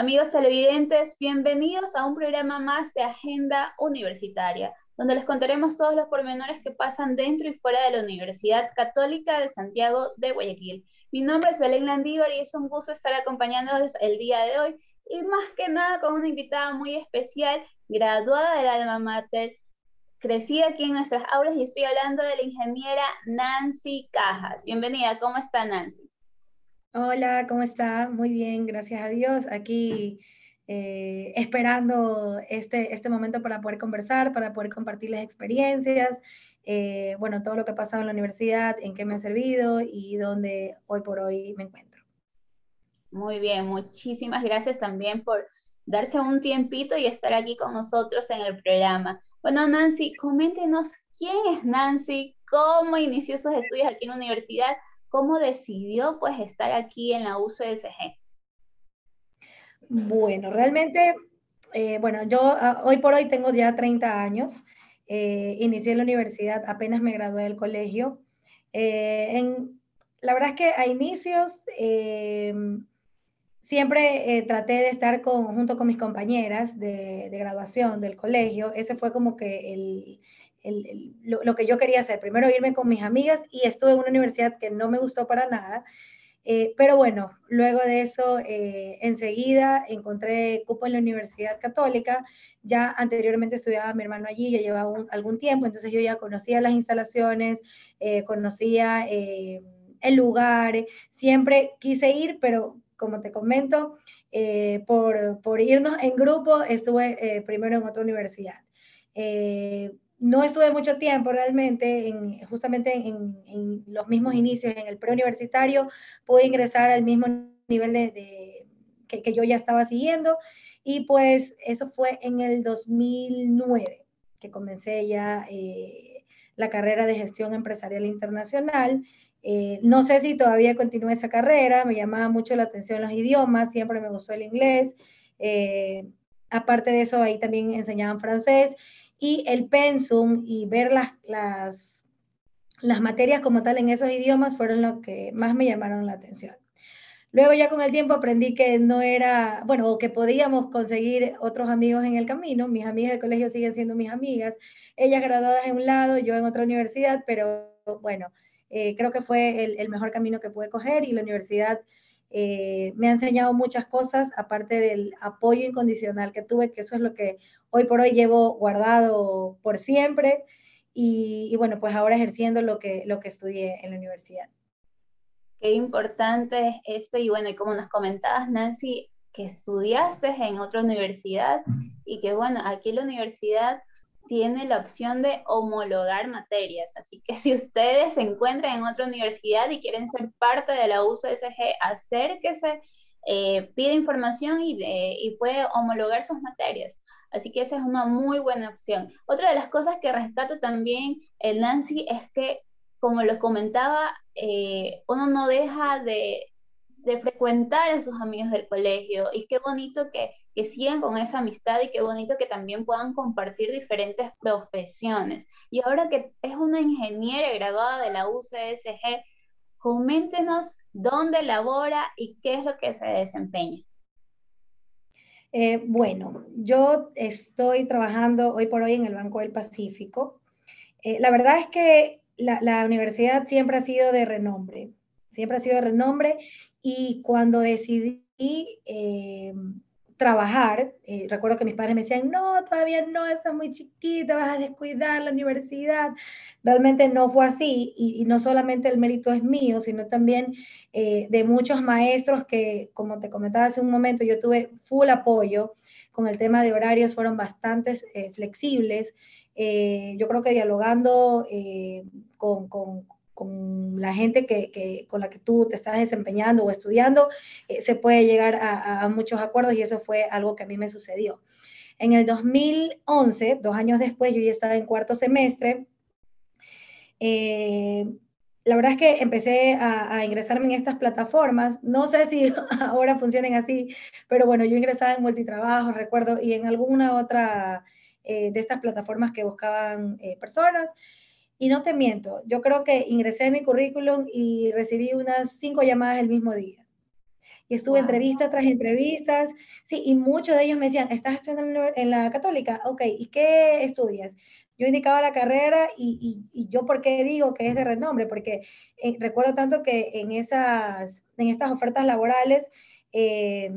Amigos televidentes, bienvenidos a un programa más de Agenda Universitaria, donde les contaremos todos los pormenores que pasan dentro y fuera de la Universidad Católica de Santiago de Guayaquil. Mi nombre es Belén Landívar y es un gusto estar acompañándolos el día de hoy y más que nada con una invitada muy especial, graduada del alma mater, crecida aquí en nuestras aulas y estoy hablando de la ingeniera Nancy Cajas. Bienvenida, ¿cómo está Nancy? Hola, ¿cómo está? Muy bien, gracias a Dios. Aquí eh, esperando este, este momento para poder conversar, para poder compartir las experiencias, eh, bueno, todo lo que ha pasado en la universidad, en qué me ha servido y dónde hoy por hoy me encuentro. Muy bien, muchísimas gracias también por darse un tiempito y estar aquí con nosotros en el programa. Bueno, Nancy, coméntenos quién es Nancy, cómo inició sus estudios aquí en la universidad ¿Cómo decidió pues estar aquí en la UCSG? Bueno, realmente, eh, bueno, yo ah, hoy por hoy tengo ya 30 años. Eh, inicié la universidad, apenas me gradué del colegio. Eh, en, la verdad es que a inicios siempre traté de estar junto con mis compañeras de, de, graduación del colegio. Ese fue como que el, lo, que yo quería hacer. Primero irme con mis amigas y estuve en una universidad que no me gustó para nada. Eh, pero bueno, luego de eso, eh, enseguida encontré cupo en la Universidad Católica. Ya anteriormente estudiaba mi hermano allí, ya llevaba algún tiempo, entonces yo ya conocía las instalaciones, eh, conocía el lugar, siempre quise ir, pero como te comento, por, por, irnos en grupo, estuve primero en otra universidad no estuve mucho tiempo realmente, en, justamente en, los mismos inicios, en el preuniversitario, pude ingresar al mismo nivel de, que, yo ya estaba siguiendo y pues eso fue en el 2009 que comencé ya eh, la carrera de gestión empresarial internacional. Eh, no sé si todavía continúe esa carrera, me llamaba mucho la atención los idiomas, siempre me gustó el inglés. Eh, aparte de eso, ahí también enseñaban francés y el pensum y ver las, las, materias como tal en esos idiomas fueron lo que más me llamaron la atención. Luego ya con el tiempo aprendí que no era, bueno, o que podíamos conseguir otros amigos en el camino. Mis amigas del colegio siguen siendo mis amigas. Ellas graduadas en un lado, yo en otra universidad, pero bueno, eh, creo que fue el, el, mejor camino que pude coger y la universidad eh, me ha enseñado muchas cosas, aparte del apoyo incondicional que tuve, que eso es lo que hoy por hoy llevo guardado por siempre. Y, bueno, pues ahora ejerciendo lo que, lo que estudié en la universidad. Qué importante es esto. Y bueno, y como nos comentabas, Nancy, que estudiaste en otra universidad y que bueno, aquí en la universidad tiene la opción de homologar materias. Así que si ustedes se encuentran en otra universidad y quieren ser parte de la UCSG, acérquese, eh, pide información y, de, y puede homologar sus materias. Así que esa es una muy buena opción. Otra de las cosas que rescato también, el eh, Nancy, es que, como lo comentaba, eh, uno no deja de, de frecuentar a sus amigos del colegio y qué bonito que que sigan con esa amistad y qué bonito que también puedan compartir diferentes profesiones. Y ahora que es una ingeniera graduada de la UCSG, coméntenos dónde labora y qué es lo que se desempeña. Eh, bueno, yo estoy trabajando hoy por hoy en el Banco del Pacífico. Eh, la verdad es que la, universidad siempre ha sido de renombre, siempre ha sido de renombre y cuando decidí eh, trabajar, eh, recuerdo que mis padres me decían, no, todavía no, estás muy chiquita, vas a descuidar la universidad. Realmente no fue así y, no solamente el mérito es mío, sino también eh, de muchos maestros que, como te comentaba hace un momento, yo tuve full apoyo con el tema de horarios, fueron bastante eh, flexibles. yo creo que dialogando con, con con la gente que, con la que tú te estás desempeñando o estudiando, eh, se puede llegar a, muchos acuerdos y eso fue algo que a mí me sucedió. En el 2011, dos años después, yo ya estaba en cuarto semestre. Eh, la verdad es que empecé a, ingresarme en estas plataformas. No sé si ahora funcionen así, pero bueno, yo ingresaba en multitrabajo, recuerdo, y en alguna otra eh, de estas plataformas que buscaban personas. Y no te miento, yo creo que ingresé mi currículum y recibí unas cinco llamadas el mismo día. y estuve entrevistas tras entrevistas, sí, y muchos de ellos me decían, ¿estás estudiando en la católica? Ok, ¿y qué estudias? Yo indicaba la carrera y, y, yo, ¿por qué digo que es de renombre? Porque eh, recuerdo tanto que en, esas, en estas ofertas laborales eh,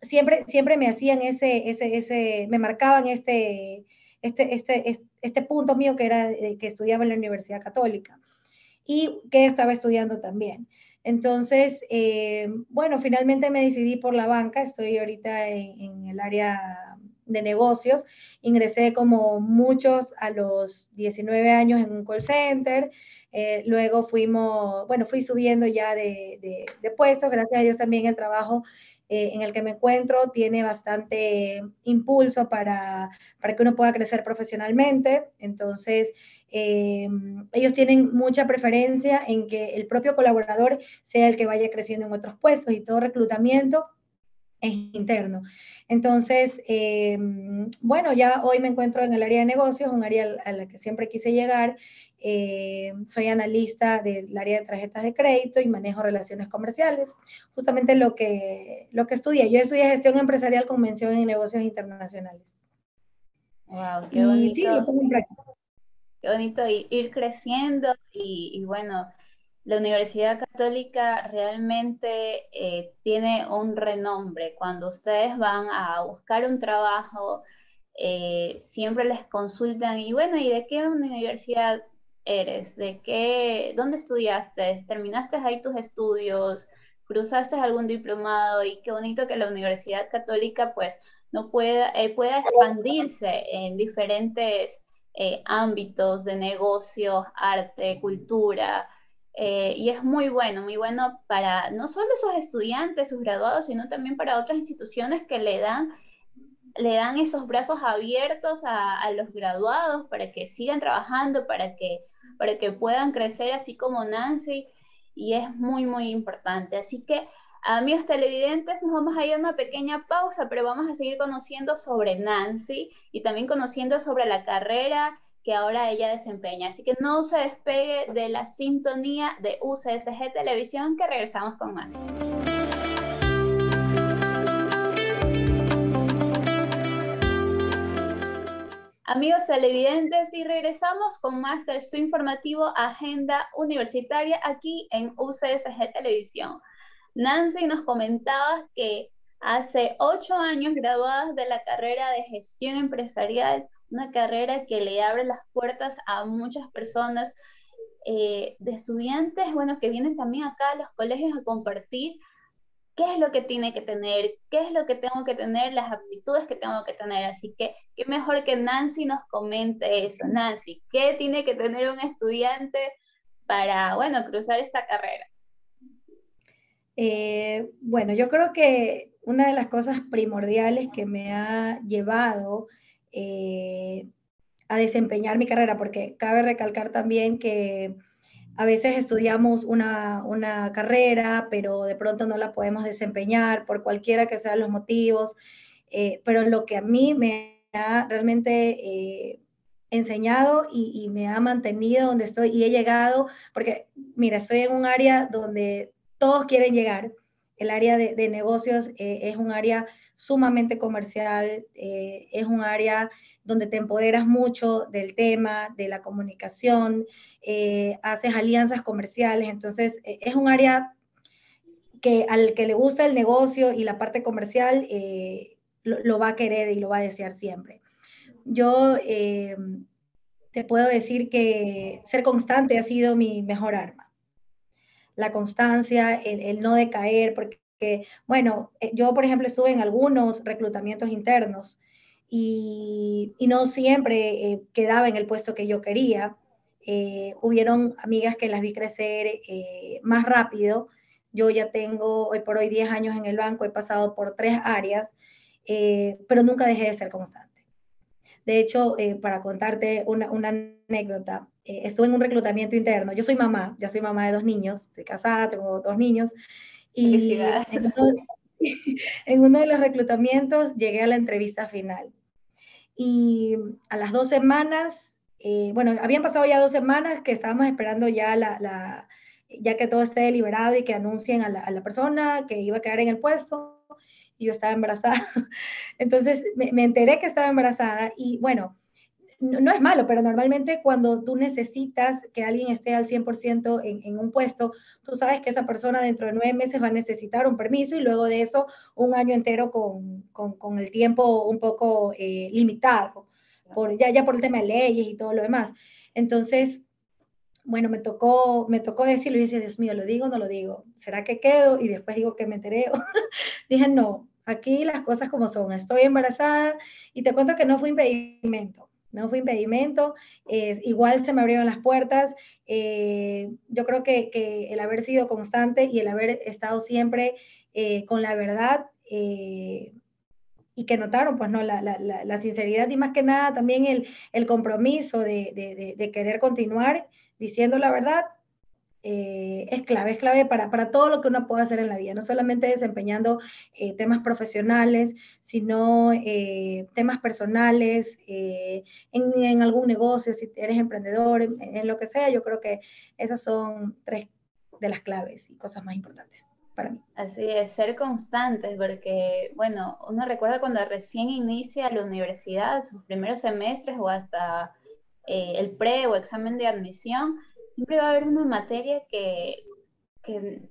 siempre, siempre me hacían ese, ese, ese, me marcaban este, este, este, este punto mío que era que estudiaba en la Universidad Católica y que estaba estudiando también. Entonces, eh, bueno, finalmente me decidí por la banca, estoy ahorita en, el área de negocios, ingresé como muchos a los 19 años en un call center, eh, luego fuimos, bueno, fui subiendo ya de, de, de puestos, gracias a Dios también el trabajo eh, en el que me encuentro tiene bastante impulso para, para que uno pueda crecer profesionalmente. Entonces, eh, ellos tienen mucha preferencia en que el propio colaborador sea el que vaya creciendo en otros puestos y todo reclutamiento es interno. Entonces, eh, bueno, ya hoy me encuentro en el área de negocios, un área a la que siempre quise llegar eh, soy analista del área de tarjetas de crédito y manejo relaciones comerciales, justamente lo que, lo que estudié. Yo estudié gestión empresarial, convención y negocios internacionales. Wow, qué bonito. Qué bonito ir creciendo y, bueno, la Universidad Católica realmente eh, tiene un renombre. Cuando ustedes van a buscar un trabajo, eh, siempre les consultan y bueno, ¿y de qué universidad eres? ¿De qué, dónde estudiaste? ¿Terminaste ahí tus estudios? ¿Cruzaste algún diplomado? Y qué bonito que la Universidad Católica pues no pueda, eh, pueda expandirse en diferentes eh, ámbitos de negocios, arte, cultura. Eh, y es muy bueno, muy bueno para no solo esos estudiantes, sus graduados, sino también para otras instituciones que le dan le dan esos brazos abiertos a, a, los graduados para que sigan trabajando, para que para que puedan crecer así como Nancy y es muy, muy importante. Así que, amigos televidentes, nos vamos a ir a una pequeña pausa, pero vamos a seguir conociendo sobre Nancy y también conociendo sobre la carrera que ahora ella desempeña. Así que no se despegue de la sintonía de UCSG Televisión, que regresamos con más. Amigos televidentes, y regresamos con más de su informativo Agenda Universitaria aquí en UCSG Televisión. Nancy nos comentaba que hace ocho años graduadas de la carrera de gestión empresarial, una carrera que le abre las puertas a muchas personas eh, de estudiantes, bueno, que vienen también acá a los colegios a compartir qué es lo que tiene que tener, qué es lo que tengo que tener, las aptitudes que tengo que tener. Así que qué mejor que Nancy nos comente eso. Nancy, ¿qué tiene que tener un estudiante para, bueno, cruzar esta carrera? Eh, bueno, yo creo que una de las cosas primordiales que me ha llevado eh, a desempeñar mi carrera, porque cabe recalcar también que a veces estudiamos una, carrera, pero de pronto no la podemos desempeñar por cualquiera que sean los motivos. Eh, pero lo que a mí me ha realmente eh, enseñado y, me ha mantenido donde estoy y he llegado, porque mira, estoy en un área donde todos quieren llegar. El área de, negocios eh, es un área sumamente comercial, es un área donde te empoderas mucho del tema, de la comunicación, eh, haces alianzas comerciales, entonces eh, es un área que al que le gusta el negocio y la parte comercial eh, lo, va a querer y lo va a desear siempre. Yo te puedo decir que ser constante ha sido mi mejor arma. La constancia, el, el no decaer, porque, bueno, yo por ejemplo estuve en algunos reclutamientos internos y, no siempre eh, quedaba en el puesto que yo quería. Eh, hubieron amigas que las vi crecer eh, más rápido. Yo ya tengo hoy por hoy 10 años en el banco, he pasado por tres áreas, pero nunca dejé de ser constante. De hecho, para contarte una, una anécdota, estuve en un reclutamiento interno. Yo soy mamá, ya soy mamá de dos niños, estoy casada, tengo dos niños. Y en uno, en uno de los reclutamientos llegué a la entrevista final y a las dos semanas, eh, bueno, habían pasado ya dos semanas que estábamos esperando ya la, ya que todo esté deliberado y que anuncien a la, persona que iba a quedar en el puesto, y yo estaba embarazada. Entonces me, me enteré que estaba embarazada y bueno, no, es malo, pero normalmente cuando tú necesitas que alguien esté al 100% en, en, un puesto, tú sabes que esa persona dentro de nueve meses va a necesitar un permiso y luego de eso un año entero con, con, el tiempo un poco eh, limitado, ya, ya por el tema de leyes y todo lo demás. Entonces, bueno, me tocó, me tocó decirlo y dije, Dios mío, ¿lo digo o no lo digo? ¿Será que quedo? Y después digo que me enteré. dije, no, aquí las cosas como son. Estoy embarazada y te cuento que no fue impedimento no fue impedimento, igual se me abrieron las puertas. Eh, yo creo que, el haber sido constante y el haber estado siempre eh, con la verdad eh, y que notaron, pues no, la, sinceridad y más que nada también el, compromiso de, querer continuar diciendo la verdad, eh, es clave, es clave para, para, todo lo que uno puede hacer en la vida, no solamente desempeñando eh, temas profesionales, sino eh, temas personales, en, en, algún negocio, si eres emprendedor, en, lo que sea, yo creo que esas son tres de las claves y cosas más importantes para mí. Así es, ser constantes, porque, bueno, uno recuerda cuando recién inicia la universidad, sus primeros semestres o hasta el pre o examen de admisión, siempre va a haber una materia que,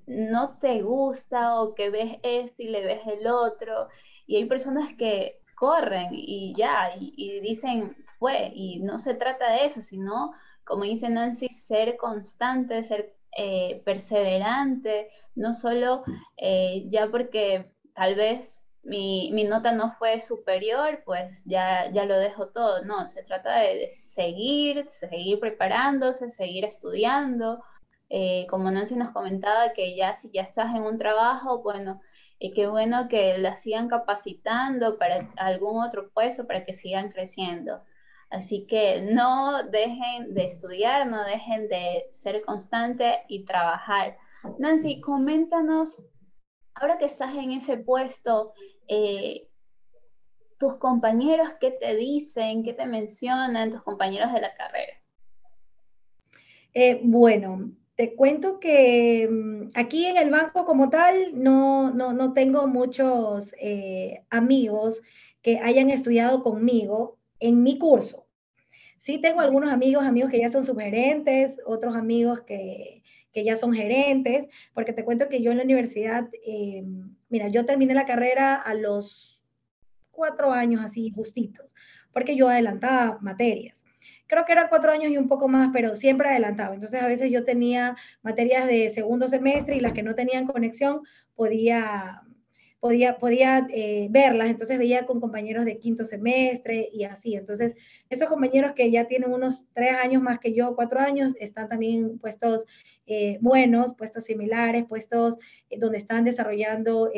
no te gusta o que ves esto y le ves el otro. Y hay personas que corren y ya, y, dicen fue, y no se trata de eso, sino, como dice Nancy, ser constante, ser eh, perseverante, no solo eh, ya porque tal vez mi, nota no fue superior, pues ya, ya lo dejo todo. No, se trata de, seguir, seguir preparándose, seguir estudiando. Eh, como Nancy nos comentaba, que ya si ya estás en un trabajo, bueno, y qué bueno que la sigan capacitando para algún otro puesto, para que sigan creciendo. Así que no dejen de estudiar, no dejen de ser constante y trabajar. Nancy, coméntanos ahora que estás en ese puesto, eh, tus compañeros, ¿qué te dicen? ¿Qué te mencionan tus compañeros de la carrera? Eh, bueno, te cuento que mm, aquí en el banco como tal no, no, tengo muchos eh, amigos que hayan estudiado conmigo en mi curso. Sí tengo algunos amigos, amigos que ya son subgerentes, otros amigos que, que ya son gerentes, porque te cuento que yo en la universidad, eh, mira, yo terminé la carrera a los cuatro años así justitos, porque yo adelantaba materias. Creo que eran cuatro años y un poco más, pero siempre adelantaba. Entonces a veces yo tenía materias de segundo semestre y las que no tenían conexión podía podía, podía eh, verlas, entonces veía con compañeros de quinto semestre y así. Entonces, esos compañeros que ya tienen unos tres años más que yo, cuatro años, están también puestos eh, buenos, puestos similares, puestos eh, donde están desarrollando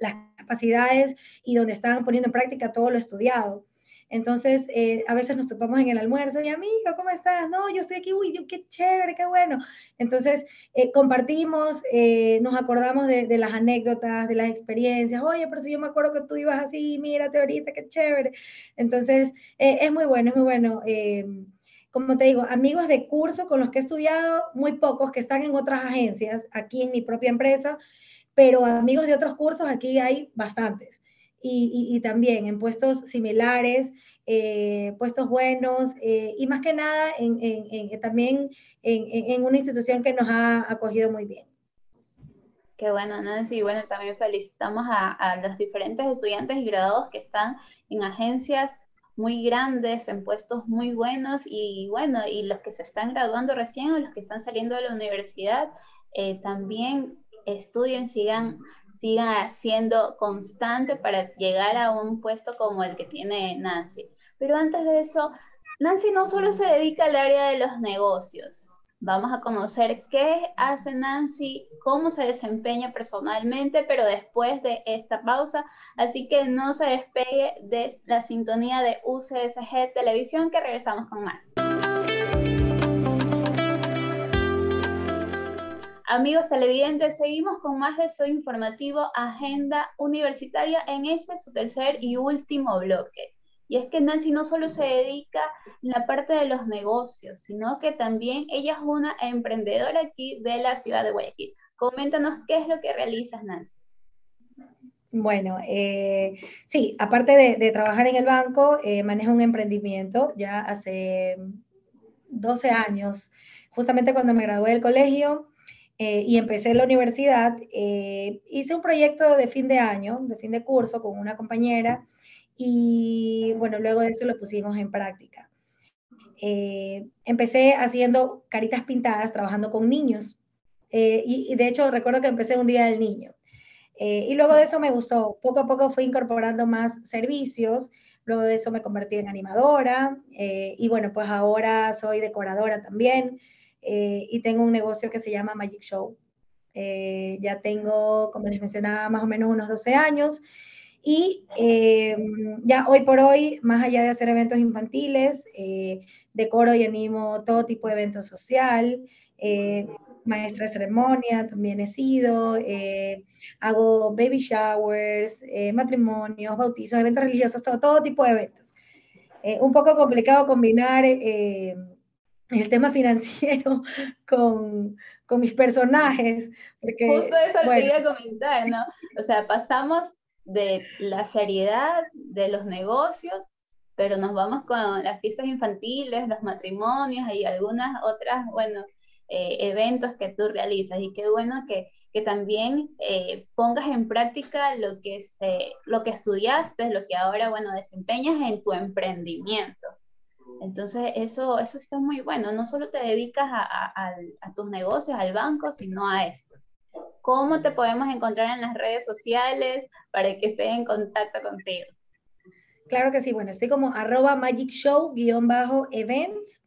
las capacidades y donde están poniendo en práctica todo lo estudiado. Entonces, eh, a veces nos topamos en el almuerzo y, amigo, ¿cómo estás? No, yo estoy aquí, uy, qué chévere, qué bueno. Entonces, eh, compartimos, eh, nos acordamos de, las anécdotas, de las experiencias. Oye, pero si yo me acuerdo que tú ibas así, mírate ahorita, qué chévere. Entonces, es muy bueno, es muy bueno. como te digo, amigos de curso con los que he estudiado, muy pocos que están en otras agencias, aquí en mi propia empresa, pero amigos de otros cursos, aquí hay bastantes y, también en puestos similares, eh, puestos buenos eh, y más que nada en, también en, una institución que nos ha acogido muy bien. Qué bueno, Nancy. Bueno, también felicitamos a, a los diferentes estudiantes y graduados que están en agencias muy grandes, en puestos muy buenos y bueno, y los que se están graduando recién o los que están saliendo de la universidad, eh, también estudien, sigan sigan siendo constante para llegar a un puesto como el que tiene Nancy. Pero antes de eso, Nancy no solo se dedica al área de los negocios. Vamos a conocer qué hace Nancy, cómo se desempeña personalmente, pero después de esta pausa. Así que no se despegue de la sintonía de UCSG Televisión, que regresamos con más. Amigos televidentes, seguimos con más de su informativo Agenda Universitaria en este su tercer y último bloque. Y es que Nancy no solo se dedica en la parte de los negocios, sino que también ella es una emprendedora aquí de la ciudad de Guayaquil. Coméntanos qué es lo que realizas, Nancy. Bueno, eh, sí, aparte de, trabajar en el banco, eh, manejo un emprendimiento ya hace 12 años, justamente cuando me gradué del colegio eh, y empecé la universidad, hice un proyecto de fin de año, de fin de curso con una compañera y bueno, luego de eso lo pusimos en práctica. empecé haciendo caritas pintadas, trabajando con niños y de hecho recuerdo que empecé un día del niño. Eh, y luego de eso me gustó. Poco a poco fui incorporando más servicios. Luego de eso me convertí en animadora. Eh, y bueno, pues ahora soy decoradora también. Eh, y tengo un negocio que se llama Magic Show. ya tengo, como les mencionaba, más o menos unos 12 años. Y ya hoy por hoy, más allá de hacer eventos infantiles, decoro y animo todo tipo de eventos social maestra de ceremonia, también he sido, eh, hago baby showers, eh, matrimonios, bautizos, eventos religiosos, todo, todo tipo de eventos. Eh, un poco complicado combinar el tema financiero con, con, mis personajes. Porque, Justo eso bueno, quería comentar, ¿no? O sea, pasamos de la seriedad de los negocios pero nos vamos con las fiestas infantiles, los matrimonios y algunas otras, bueno, eh, eventos que tú realizas y qué bueno que, que también eh, pongas en práctica lo que, se, lo que estudiaste, lo que ahora, bueno, desempeñas en tu emprendimiento. Entonces, eso, eso está muy bueno. No solo te dedicas a, tus negocios, al banco, sino a esto. ¿Cómo te podemos encontrar en las redes sociales para que estés en contacto contigo? Claro que sí, bueno, estoy como arroba magic show-events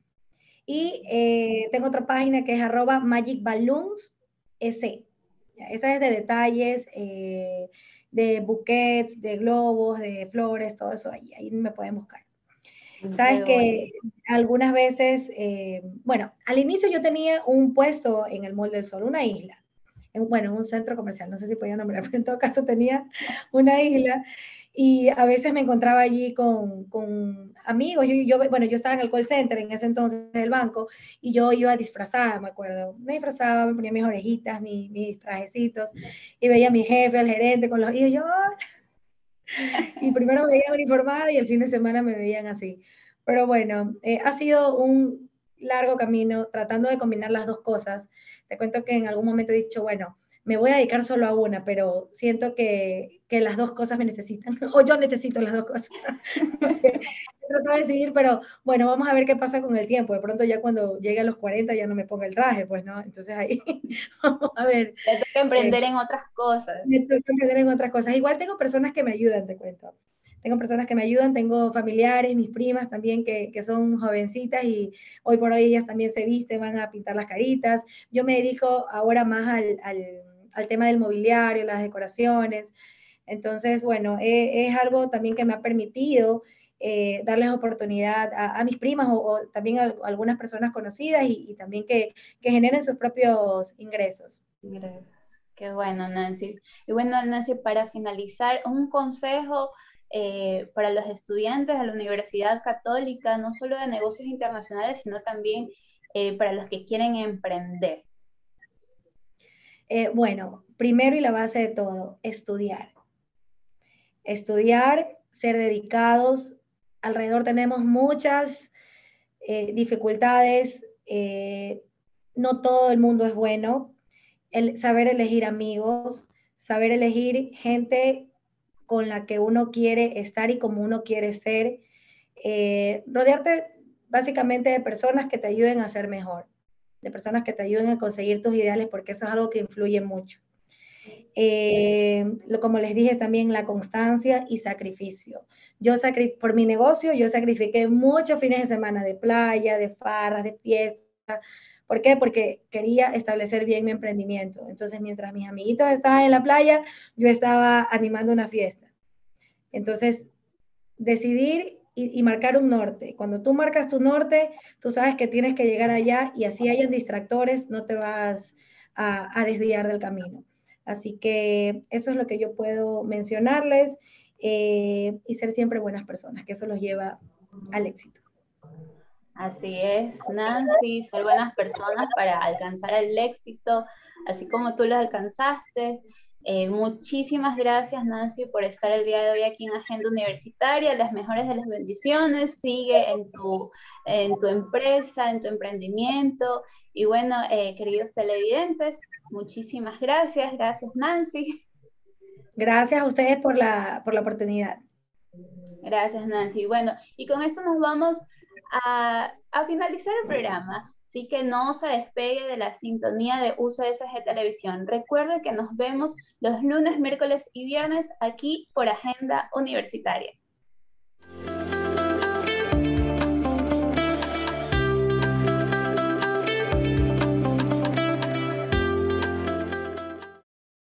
y eh, tengo otra página que es arroba Magic Balloons. Esa es de detalles, eh, de buquets, de globos, de flores, todo eso. Ahí me pueden buscar. Sabes que algunas veces, eh, bueno, al inicio yo tenía un puesto en el Mall del Sol, una isla. En, bueno, un centro comercial, no sé si podía nombrar, pero en todo caso tenía una isla y a veces me encontraba allí con, con amigos. Yo, bueno, yo estaba en el call center en ese entonces del banco y yo iba disfrazada, me acuerdo. Me disfrazaba, me ponía mis orejitas, mis, mis trajecitos y veía a mi jefe, al gerente con los hijos. Yo, y primero me veían uniformada y el fin de semana me veían así. Pero bueno, eh, ha sido un largo camino tratando de combinar las dos cosas. Te cuento que en algún momento he dicho, bueno, me voy a dedicar solo a una, pero siento que, que las dos cosas me necesitan, o yo necesito las dos cosas. trato de decidir, pero bueno, vamos a ver qué pasa con el tiempo. De pronto ya cuando llegue a los 40 ya no me ponga el traje, pues, ¿no? Entonces ahí vamos a ver. Me toca emprender eh, en otras cosas. Me toca emprender en otras cosas. Igual tengo personas que me ayudan, te cuento. Tengo personas que me ayudan, tengo familiares, mis primas también que, que son jovencitas y hoy por hoy ellas también se visten, van a pintar las caritas. Yo me dedico ahora más al, al al tema del mobiliario, las decoraciones. Entonces, bueno, eh, es algo también que me ha permitido eh, darles oportunidad a, mis primas o, también a, algunas personas conocidas y, también que, generen sus propios ingresos. Ingresos. Qué bueno, Nancy. Y bueno, Nancy, para finalizar, un consejo eh, para los estudiantes de la Universidad Católica, no solo de negocios internacionales, sino también para los que quieren emprender. Eh, bueno, primero y la base de todo, estudiar. Estudiar, ser dedicados. Alrededor tenemos muchas eh, dificultades. Eh, no todo el mundo es bueno. El saber elegir amigos, saber elegir gente con la que uno quiere estar y como uno quiere ser. rodearte básicamente de personas que te ayuden a ser mejor de personas que te ayuden a conseguir tus ideales, porque eso es algo que influye mucho. Eh, como les dije también, la constancia y sacrificio. Yo por mi negocio, yo sacrifiqué muchos fines de semana de playa, de farras, de fiesta. ¿Por qué? Porque quería establecer bien mi emprendimiento. Entonces, mientras mis amiguitos estaban en la playa, yo estaba animando una fiesta. Entonces, decidir y, marcar un norte. Cuando tú marcas tu norte, tú sabes que tienes que llegar allá y así hayan distractores, no te vas a, desviar del camino. Así que eso es lo que yo puedo mencionarles. eh, y ser siempre buenas personas, que eso los lleva al éxito. Así es, Nancy, ser buenas personas para alcanzar el éxito, así como tú lo alcanzaste. Eh, muchísimas gracias, Nancy, por estar el día de hoy aquí en Agenda Universitaria. Las mejores de las bendiciones. Sigue en tu, en tu empresa, en tu emprendimiento. Y bueno, eh, queridos televidentes, muchísimas gracias. Gracias, Nancy. Gracias a ustedes por la, por la oportunidad. Gracias, Nancy. Bueno, y con esto nos vamos a, a finalizar el programa. Así que no se despegue de la sintonía de UCSG Televisión. Recuerde que nos vemos los lunes, miércoles y viernes aquí por Agenda Universitaria.